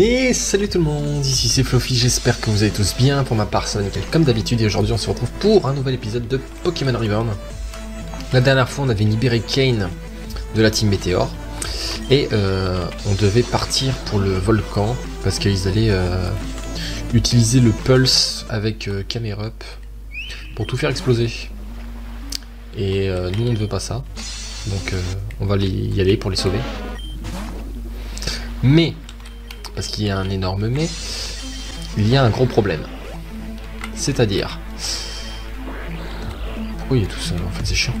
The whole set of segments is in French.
Et salut tout le monde, ici c'est Fluffy, j'espère que vous allez tous bien pour ma part, c'est comme d'habitude et aujourd'hui on se retrouve pour un nouvel épisode de Pokémon Reborn. La dernière fois on avait libéré Kane de la team Météor et euh, on devait partir pour le volcan parce qu'ils allaient euh, utiliser le Pulse avec euh, Camerup pour tout faire exploser. Et euh, nous on ne veut pas ça, donc on va y aller pour les sauver. Mais parce qu'il y a un énorme mais, il y a un gros problème. C'est-à-dire... Pourquoi il tout ça En fait, c'est chiant.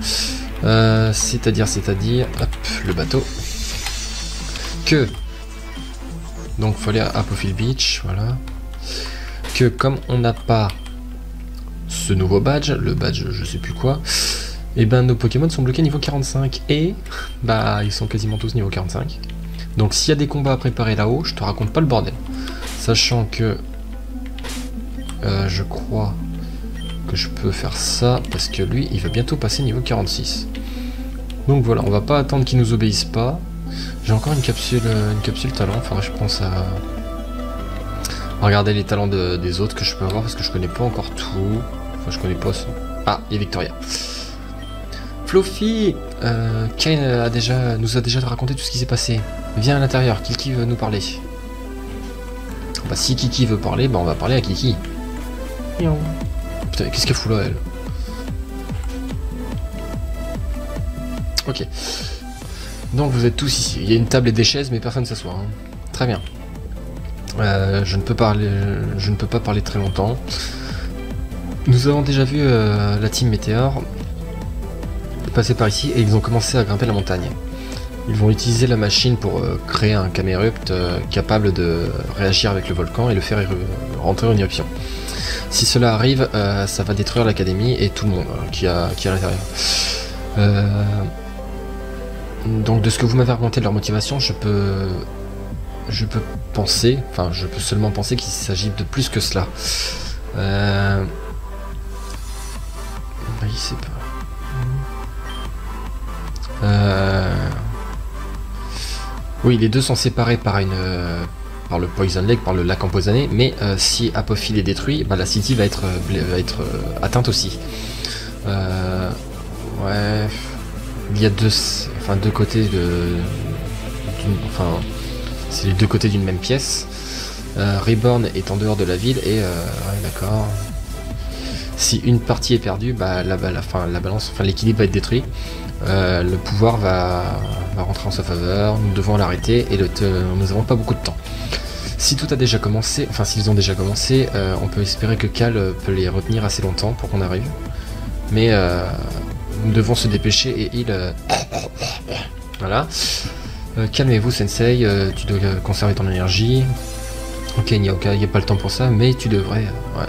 Euh, c'est-à-dire, c'est-à-dire... Hop, le bateau. Que... Donc, faut aller à Apophil Beach, voilà. Que comme on n'a pas ce nouveau badge, le badge je sais plus quoi, et ben nos Pokémon sont bloqués niveau 45 et bah ils sont quasiment tous niveau 45. Donc s'il y a des combats à préparer là-haut, je te raconte pas le bordel. Sachant que euh, je crois que je peux faire ça parce que lui, il va bientôt passer niveau 46. Donc voilà, on va pas attendre qu'il nous obéisse pas. J'ai encore une capsule, euh, une capsule talent. Que je pense à regarder les talents de- des autres que je peux avoir parce que je connais pas encore tout. Enfin, je connais pas. ça. Ah, a Victoria. Fluffy, euh, Kane a déjà, nous a déjà raconté tout ce qui s'est passé. Viens à l'intérieur, Kiki veut nous parler. Bah si Kiki veut parler, bah on va parler à Kiki. Putain, qu'est-ce qu'elle fout là, elle? Ok. Donc vous êtes tous ici. Il y a une table et des chaises, mais personne ne s'assoit. hein. Très bien. Euh, je, ne peux parler, je ne peux pas parler très longtemps. Nous avons déjà vu euh, la team Météor passer par ici et ils ont commencé à grimper la montagne. Ils vont utiliser la machine pour euh, créer un camérupt euh, capable de réagir avec le volcan et le faire rentrer en éruption. Si cela arrive, euh, ça va détruire l'académie et tout le monde qui, a, qui. Euh, donc de ce que vous m'avez raconté de leur motivation, je peux, je peux penser, enfin je peux seulement penser qu'il s'agit de plus que cela. Pas. Oui, les deux sont séparés par une euh, par le Poison Lake, par le lac empoisonné, mais euh, si Apophil est détruit, bah, la City va être, euh, va être atteinte aussi. Ouais, il y a deux, enfin deux côtés de, enfin c'est les deux côtés d'une même pièce. Reborn est en dehors de la ville et ouais, d'accord. Si une partie est perdue, bah la, la, balance, enfin l'équilibre va être détruit. Le pouvoir va, va rentrer en sa faveur, nous devons l'arrêter et nous n'avons pas beaucoup de temps. Si tout a déjà commencé, enfin s'ils ont déjà commencé, euh, on peut espérer que Cal euh, peut les retenir assez longtemps pour qu'on arrive. Mais euh, nous devons se dépêcher et il... voilà. Calmez-vous Sensei, tu dois conserver ton énergie. Ok, il n'y a, pas le temps pour ça, mais tu devrais... ouais.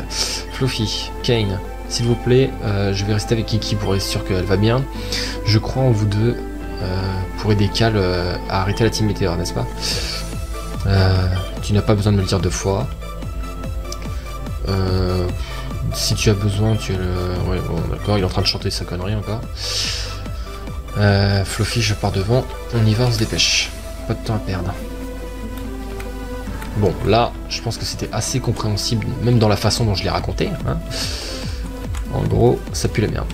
Fluffy, Kane, s'il vous plaît, je vais rester avec Kiki pour être sûr qu'elle va bien. Je crois en vous deux pour aider Cal euh, à arrêter la team météore, n'est-ce pas Euh, Tu n'as pas besoin de me le dire deux fois. Euh, si tu as besoin, tu as le. Ouais, bon, d'accord, il est en train de chanter sa connerie encore. Euh, Fluffy, je pars devant. On y va, on se dépêche. Pas de temps à perdre. Bon, là, je pense que c'était assez compréhensible, même dans la façon dont je l'ai raconté. hein. En gros, ça pue la merde.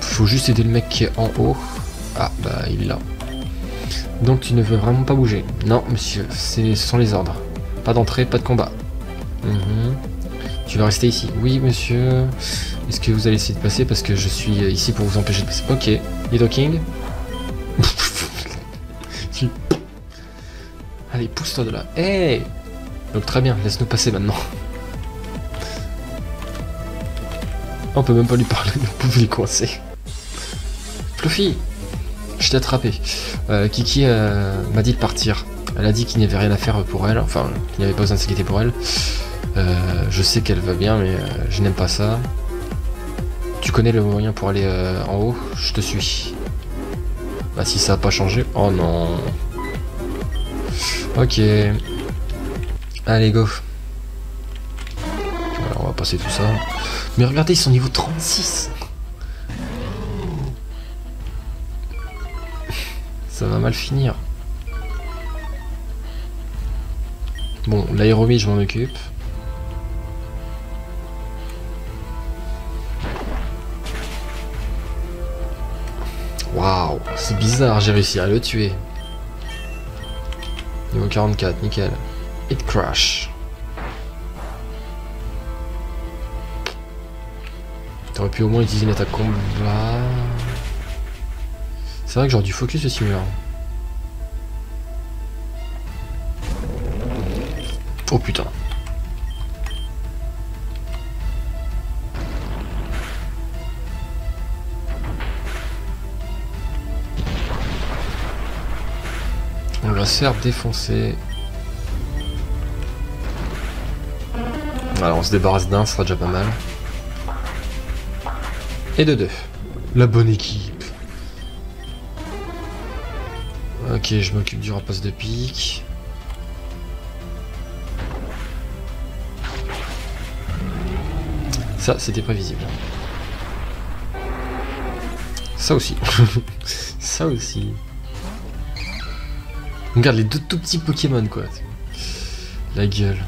Faut juste aider le mec qui est en haut. Ah, bah, il est là. Donc tu ne veux vraiment pas bouger Non, monsieur, ce sont les ordres. Pas d'entrée, pas de combat. Mhm. Tu vas rester ici Oui, monsieur. Est-ce que vous allez essayer de passer parce que je suis euh, ici pour vous empêcher de passer? Ok. Nido King? Allez, pousse-toi de là. Hey Donc très bien, laisse-nous passer maintenant. On peut même pas lui parler, le pauvre il est coincé. Fluffy Je t'ai attrapé. Kiki euh, m'a dit de partir. Elle a dit qu'il n'y avait rien à faire pour elle, enfin qu'il n'y avait pas besoin de s'inquiéter pour elle. Euh, je sais qu'elle va bien, mais euh, je n'aime pas ça. Tu connais le moyen pour aller en haut? Je te suis. Bah si ça a pas changé. Oh non. Ok. Allez, go. Voilà, on va passer tout ça. Mais regardez, ils sont niveau 36. Ça va mal finir. Bon, l'aéromie, je m'en occupe. Waouh, c'est bizarre, j'ai réussi à le tuer. Niveau 44, nickel. Hit crash. T'aurais pu au moins utiliser une attaque combat. C'est vrai que j'aurais dû focus le simulateur. Oh putain. On va se faire défoncer. Alors on se débarrasse d'un, ce sera déjà pas mal. Et de deux. La bonne équipe. Ok, je m'occupe du rapace de pique. Ça, c'était prévisible. Ça aussi. Ça aussi. Regarde les deux tout petits Pokémon quoi. La gueule.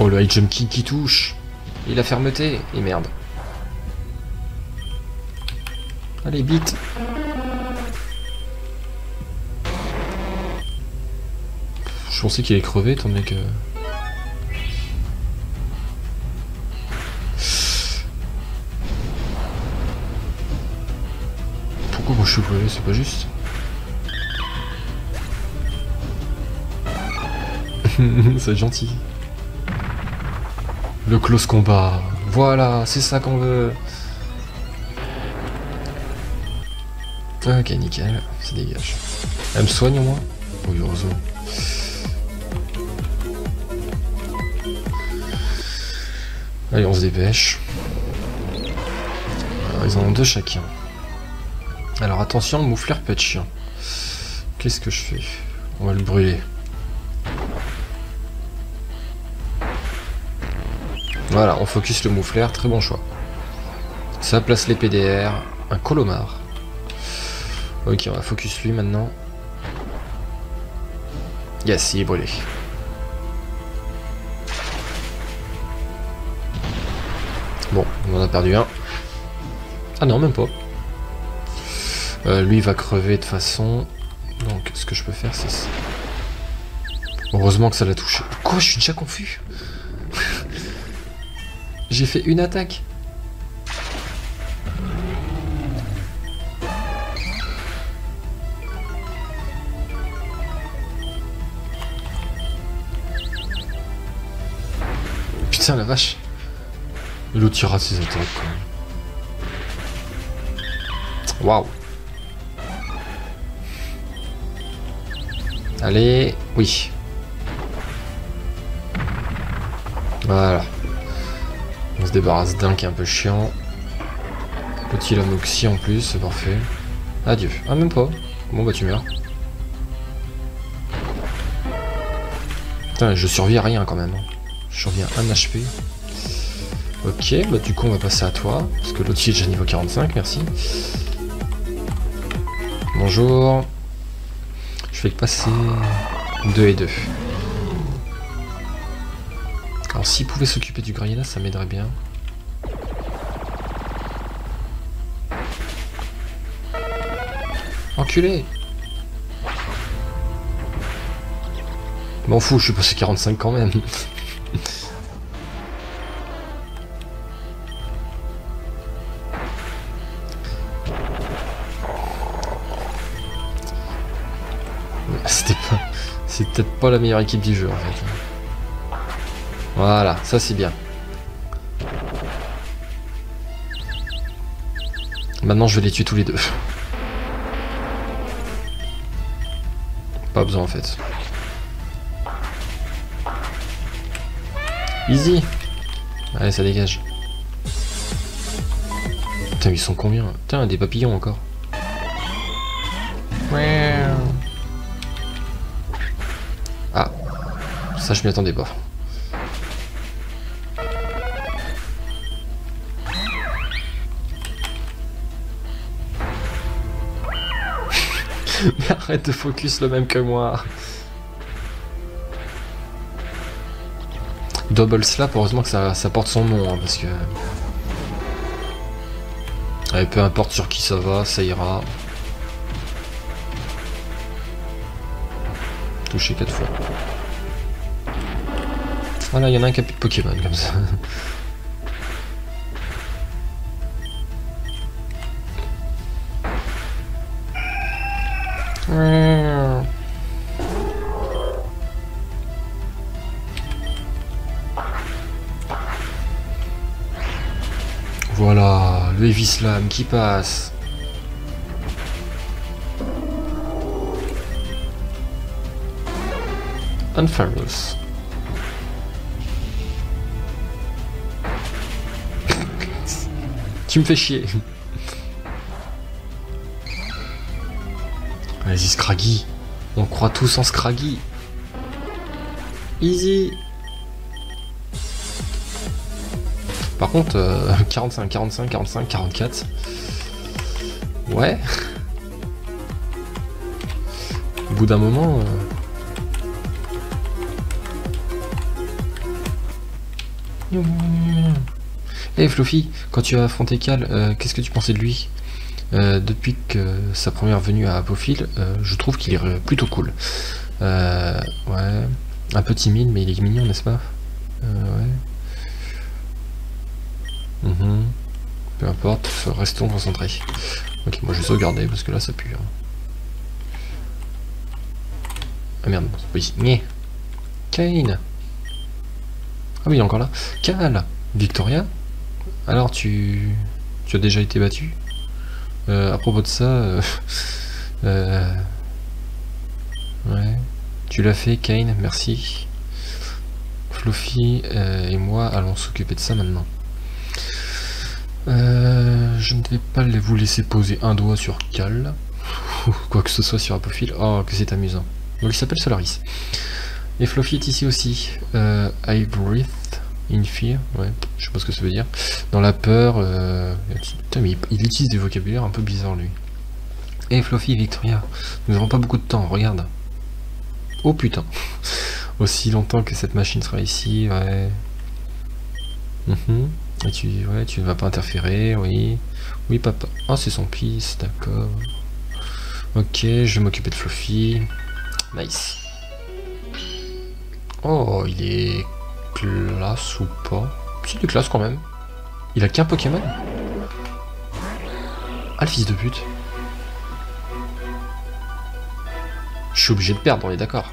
Oh le high jump qui, qui touche. Et la fermeté. Et merde. Allez, vite. Je pensais qu'il allait crever, ton mec. Pourquoi moi je suis crevé C'est pas juste? C'est gentil. Le close combat. Voilà, c'est ça qu'on veut. Ok, nickel. Ça dégage. Elle me soigne au moins Oui, heureusement. Allez, on se dépêche. Alors, ils en ont deux chacun. Alors attention, le moufleur peut être chiant. Qu'est-ce que je fais? On va le brûler. Voilà, on focus le moufleur, très bon choix. Ça place les PDR, un colomar. Ok, on va focus lui maintenant. Yes, il est brûlé. Bon, on en a perdu un. Ah non, même pas. Euh, lui va crever de façon. Donc, ce que je peux faire, c'est. Heureusement que ça l'a touché. Quoi Je suis déjà confus. J'ai fait une attaque. La vache. L'autre tirera ses attaques Waouh. Allez, oui. Voilà. On se débarrasse d'un qui est un peu chiant. Petit Lanoxy en plus, c'est parfait. Adieu. Ah, même pas. Bon, bah tu meurs. Je survis à rien quand même. Je survis à 1 HP. Ok, bah du coup on va passer à toi, parce que l'autre est déjà niveau 45, merci. Bonjour. Je vais passer 2 et 2. Alors s'il pouvait s'occuper du là, ça m'aiderait bien. Enculé M'en fous, je suis passé 45 quand même. C'était pas... C'est peut-être pas la meilleure équipe du jeu en fait. Voilà, ça c'est bien. Maintenant je vais les tuer tous les deux. Pas besoin en fait. Easy Allez, ça dégage. Putain, ils sont combien? Putain, des papillons encore. Ah, ça je m'y attendais pas. Mais arrête de focus le même que moi. Double slap, heureusement que ça, porte son nom, hein, parce que... Peu importe sur qui ça va, ça ira. Touché 4 fois. Voilà, il y en a un qui a plus de Pokémon comme ça. Voilà, le Heavy Slam qui passe. Unfarmless. tu me fais chier. Vas-y, Scraggy. On croit tous en Scraggy. Easy. Contre, 45, 45, 45, 44. Ouais. Au bout d'un moment... Euh... Hey Fluffy, quand tu as affronté Cal, euh, qu'est-ce que tu pensais de lui? Euh, Depuis que sa première venue à Apophile, euh, je trouve qu'il est plutôt cool. ouais, un peu timide, mais il est mignon, n'est-ce pas? Ouais. Mhm. Peu importe, restons concentrés. Ok, moi je vais sauvegarder parce que là ça pue. Hein. Ah merde, oui. Nyeh. Kane Ah oui, il est encore là. Cal Victoria Alors tu... Tu as déjà été battu euh, À propos de ça... Euh, euh, ouais. Tu l'as fait, Kane, merci. Fluffy et moi allons s'occuper de ça maintenant. Je ne vais pas vous laisser poser un doigt sur Cal. Quoi que ce soit sur Apophile. Oh, que c'est amusant. Donc il s'appelle Solaris. Et Fluffy est ici aussi. Euh, I breathe in fear. Ouais, je sais pas ce que ça veut dire. Dans la peur. Euh... Putain, mais il, utilise des vocabulaires un peu bizarres lui. Et Fluffy Victoria. Nous n'avons pas beaucoup de temps, regarde. Oh putain. Aussi longtemps que cette machine sera ici, ouais. Mhm. Et tu, ouais, tu ne vas pas interférer, oui. Oui, papa. Oh, c'est son fils, d'accord. Ok, je vais m'occuper de Fluffy. Nice. Oh, il est classe ou pas? Si, il est classe quand même. Il a qu'un Pokémon Ah, le fils de pute. Je suis obligé de perdre, on est d'accord.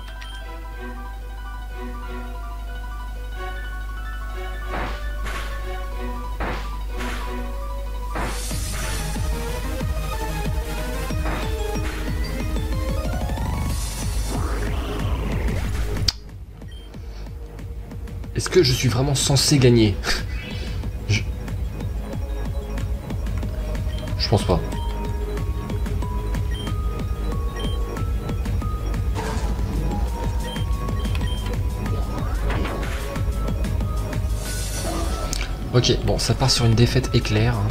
Que je suis vraiment censé gagner je... je pense pas. Ok, bon, ça part sur une défaite éclair. Hein.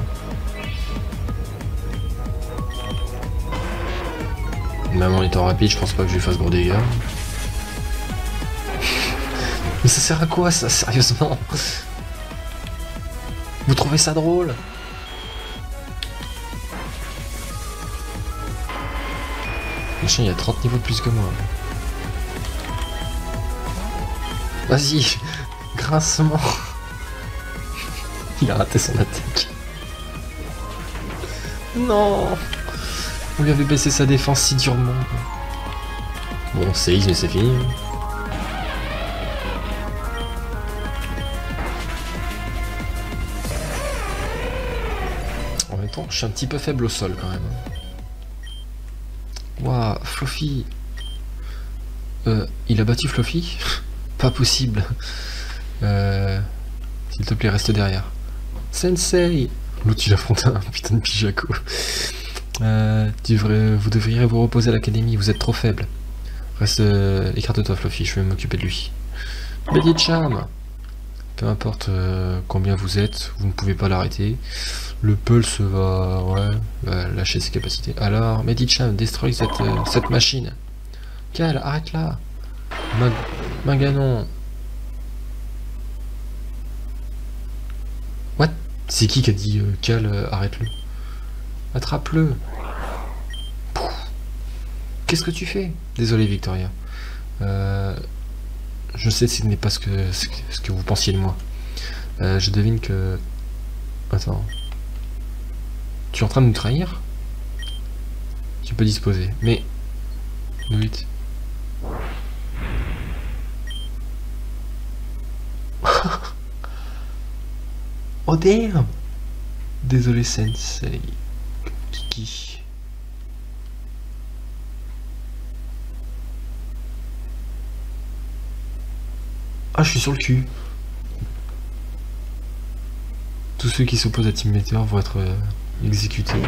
Même en étant rapide, je pense pas que je lui fasse gros dégâts. Mais ça sert à quoi ça, sérieusement Vous trouvez ça drôle Machin, il y a 30 niveaux de plus que moi. Vas-y, grincement. Il a raté son attaque. Non On lui avait baissé sa défense si durement. Bon, c'est mais c'est fini. Je suis un petit peu faible au sol quand même. Waouh, Fluffy. Euh, il a battu Fluffy Pas possible. Euh, S'il te plaît, reste derrière. Sensei L'autre il affronte un putain de Pijaco. Euh, vous devriez vous reposer à l'académie, vous êtes trop faible. Reste, euh, écarte-toi Fluffy, je vais m'occuper de lui. Betty Charm Peu importe combien vous êtes, vous ne pouvez pas l'arrêter. Le Pulse va, ouais, lâcher ses capacités. Alors, Medicham, destroy cette, euh, cette machine. Cal, arrête là. Mag Maganon. What? C'est qui qui a dit euh, Cal, euh, arrête-le? Attrape-le. Qu'est-ce que tu fais? Désolé, Victoria. Je sais ce n'est pas ce que, que vous pensiez de moi. Je devine que... Attends. Tu es en train de nous trahir? Tu peux disposer. Mais... It. oh damn Désolé Sensei. Kiki. Ah, je suis sur le cul. Tous ceux qui s'opposent à Team Meteor vont être euh, exécutés.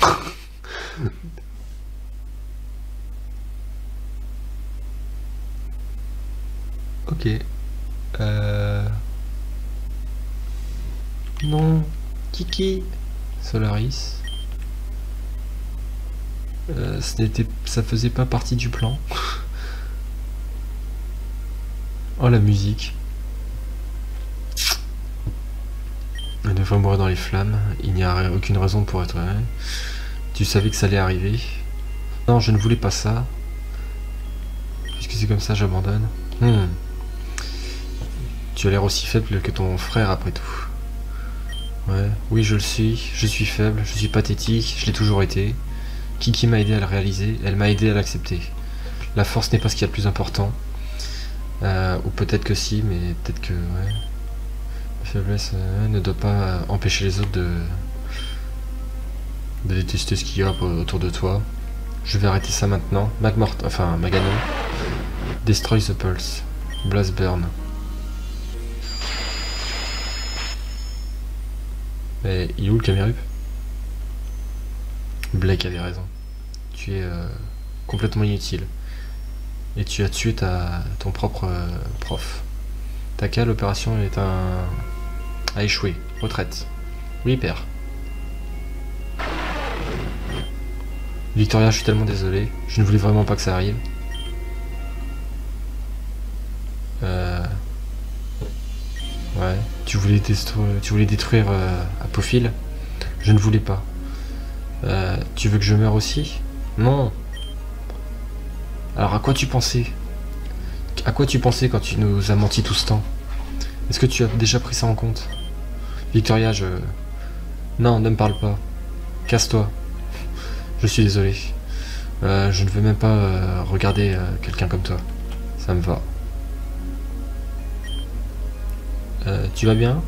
ok. Euh... Non. Kiki. Solaris. Euh, ce n'était, ça faisait pas partie du plan. oh la musique. Mourir dans les flammes. Il n'y a aucune raison pour être. Tu savais que ça allait arriver. Non, je ne voulais pas ça. Puisque c'est comme ça, j'abandonne. Hmm. Tu as l'air aussi faible que ton frère après tout. Ouais, oui, je le suis. Je suis faible, je suis pathétique, je l'ai toujours été. Kiki m'a aidé à le réaliser, elle m'a aidé à l'accepter. La force n'est pas ce qui est le plus important. Euh, ou peut-être que si, mais peut-être que ouais. Euh, ne doit pas empêcher les autres de, détester ce qu'il y a autour de toi. Je vais arrêter ça maintenant. Magmort, enfin Maganon. Destroy the Pulse. Blast Burn. Mais il est où le Camerup Blake avait raison. Tu es euh, complètement inutile. Et tu as tué ta, ton propre euh, prof. Ta cas, l'opération est un... a échoué. Retraite. Oui, père. Victoria, je suis tellement désolé. Je ne voulais vraiment pas que ça arrive. Euh... Ouais. Tu voulais, tu voulais détruire euh, Apophile? Je ne voulais pas. Euh, tu veux que je meure aussi? Non. Alors à quoi tu pensais? À quoi tu pensais quand tu nous as menti tout ce temps? Est-ce que tu as déjà pris ça en compte? Victoria, je... Non, ne me parle pas. Casse-toi. Je suis désolé. Euh, je ne veux même pas euh, regarder quelqu'un comme toi. Ça me va. tu vas bien?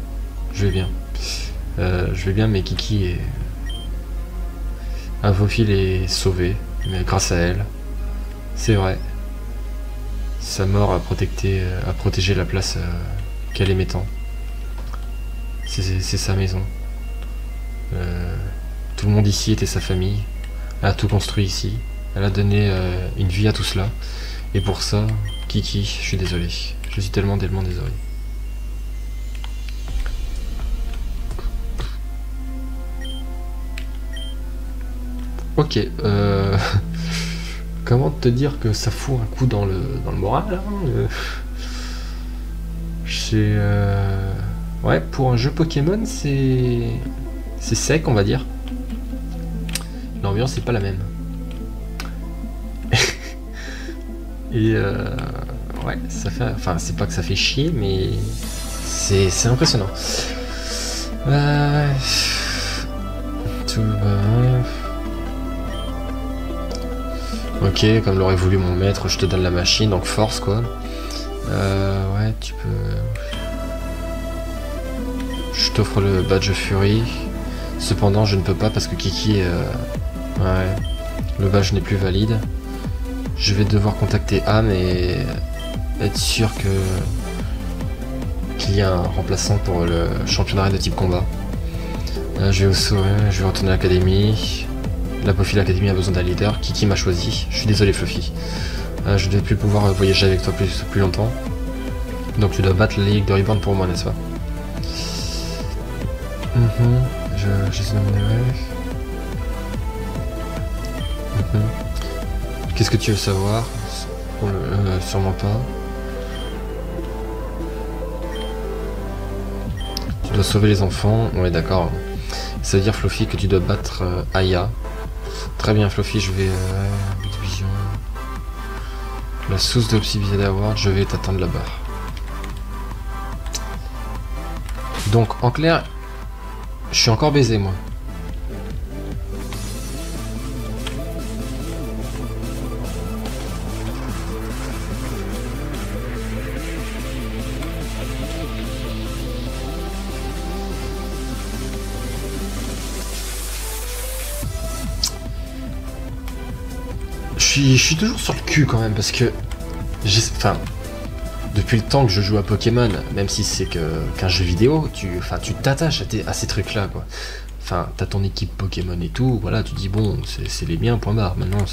Je vais bien. je vais bien, mais Kiki est... Avophile est sauvé, mais grâce à elle. C'est vrai. Sa mort a, a protégé la place euh, qu'elle aimait tant. C'est sa maison. Euh, tout le monde ici était sa famille. Elle a tout construit ici. Elle a donné euh, une vie à tout cela. Et pour ça, Kiki, je suis désolé. Je suis tellement, tellement désolé. Ok, euh... Comment te dire que ça fout un coup dans le, dans le moral hein euh... Ouais, pour un jeu Pokémon, c'est... C'est sec, on va dire. L'ambiance n'est pas la même. Et euh... Ouais, ça fait... Enfin, c'est pas que ça fait chier, mais... C'est impressionnant. Euh... Tout... Ok, comme l'aurait voulu mon maître, je te donne la machine, donc force quoi. Euh, ouais, tu peux... T'offre le badge Fury. Cependant, je ne peux pas parce que Kiki... Euh... Ouais, le badge n'est plus valide. Je vais devoir contacter Am et être sûr que qu'il y a un remplaçant pour le championnat de type combat. Euh, je vais au je vais retourner à l'académie. La Profil Academy a besoin d'un leader. Kiki m'a choisi. Je suis désolé, Fluffy. Euh, je ne vais plus pouvoir voyager avec toi plus, plus longtemps. Donc tu dois battre la Ligue de Reborn pour moi, n'est-ce pas? Mhm. Qu'est-ce que tu veux savoir? Euh, Sûrement pas. Tu dois sauver les enfants. Ouais, d'accord. Ça veut dire, Fluffy, que tu dois battre euh, Aya. Très bien, Fluffy, je vais... Euh. La source de Award, je vais t'attendre là-bas. Donc, en clair, je suis encore baisé, moi. Je suis, toujours sur le cul quand même parce que enfin, depuis le temps que je joue à Pokémon, même si c'est qu'un jeu vidéo, tu, tu t'attaches à, ces trucs-là, quoi. Enfin, t'as ton équipe Pokémon et tout, voilà, tu dis bon, c'est les miens, point barre. Maintenant,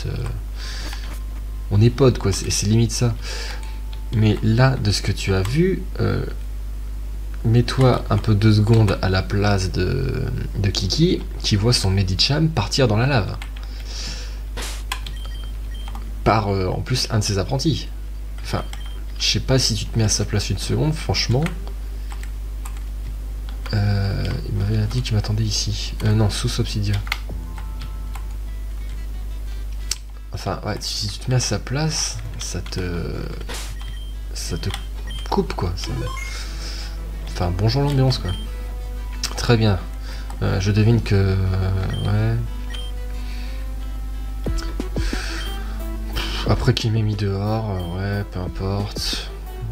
on est potes, quoi. C'est limite ça. Mais là, de ce que tu as vu, euh, mets-toi un peu deux secondes à la place de, de Kiki, qui voit son Medicham partir dans la lave. Par, euh, en plus, un de ses apprentis. Enfin, je sais pas si tu te mets à sa place une seconde, franchement. Euh, il m'avait dit qu'il m'attendait ici. Euh, non, sous Obsidia. Enfin, ouais, si tu te mets à sa place, ça te. Ça te coupe, quoi. Enfin, bonjour l'ambiance, quoi. Très bien. Euh, je devine que. ouais. Après qu'il m'ait mis dehors, euh, ouais, peu importe.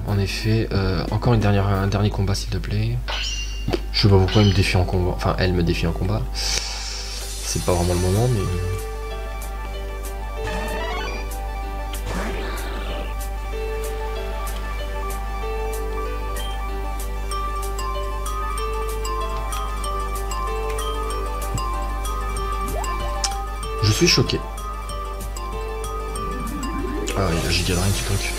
En effet, euh, encore une dernière, un dernier combat, s'il te plaît. Je sais pas pourquoi il me défie en combat. Enfin, elle me défie en combat. C'est pas vraiment le moment, mais. Je suis choqué. Ah, il a giga rien, ce truc.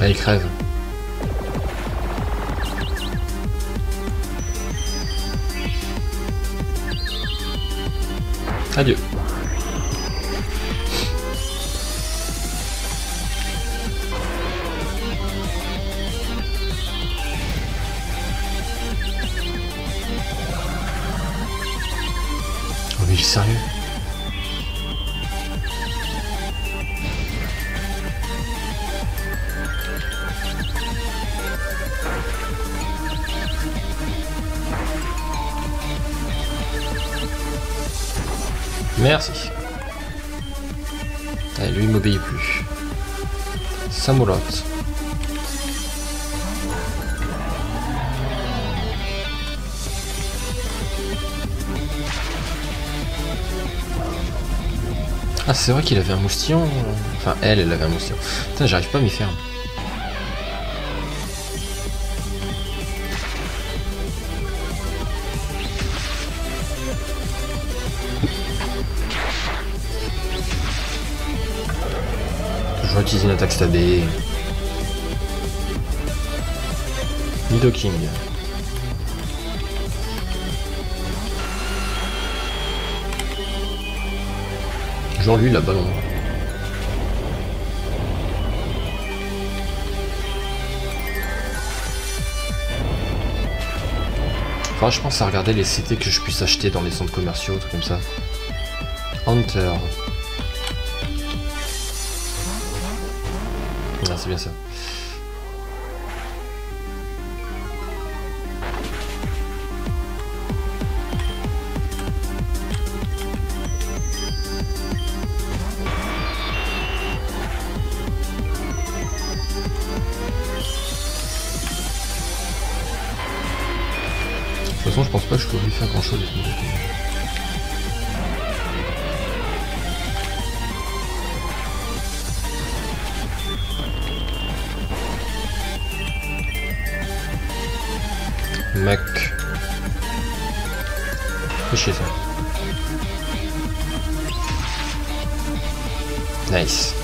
Allez, crève. Adieu. Oh mais il est sérieux Merci. Lui il m'obéit plus. Samurot. C'est vrai qu'il avait un moustillon. Enfin, elle, elle avait un moustillon. Putain, j'arrive pas à m'y faire. Je utiliser une attaque stabée. Nidoking. Genre lui, la ballon. Je pense à regarder les CT que je puisse acheter dans les centres commerciaux, trucs comme ça. Hunter. Ah, c'est bien ça. façon, je pense pas que je peux lui faire grand chose avec mon épée. Mac. Fais ça. Nice.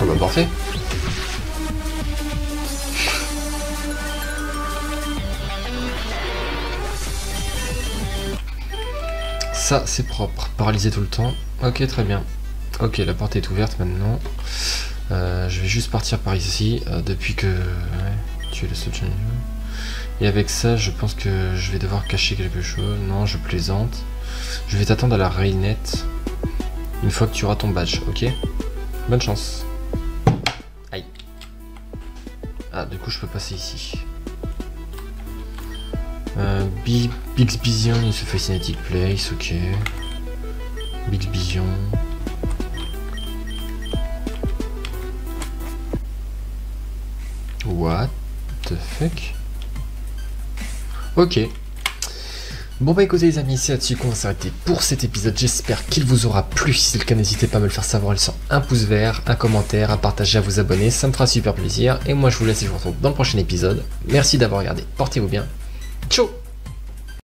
Oh bah parfait. Ça, c'est propre. Paralysé tout le temps. Ok, très bien. Ok, la porte est ouverte maintenant. Euh, je vais juste partir par ici, euh, depuis que... tu es le seul Et avec ça, je pense que je vais devoir cacher quelque chose. Non, je plaisante. Je vais t'attendre à la rainette. Une fois que tu auras ton badge, ok? Bonne chance. Aïe. Ah, du coup, je peux passer ici. Euh, Big, il se fait Cinétique Place, ok. Bixion. What the fuck? Ok. Bon bah écoutez les amis, c'est là-dessus qu'on va s'arrêter pour cet épisode. J'espère qu'il vous aura plu. Si c'est le cas, n'hésitez pas à me le faire savoir laissant un pouce vert, un commentaire, à partager, à vous abonner. Ça me fera super plaisir. Et moi je vous laisse et je vous retrouve dans le prochain épisode. Merci d'avoir regardé. Portez-vous bien. Ciao